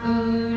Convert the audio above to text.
Uh...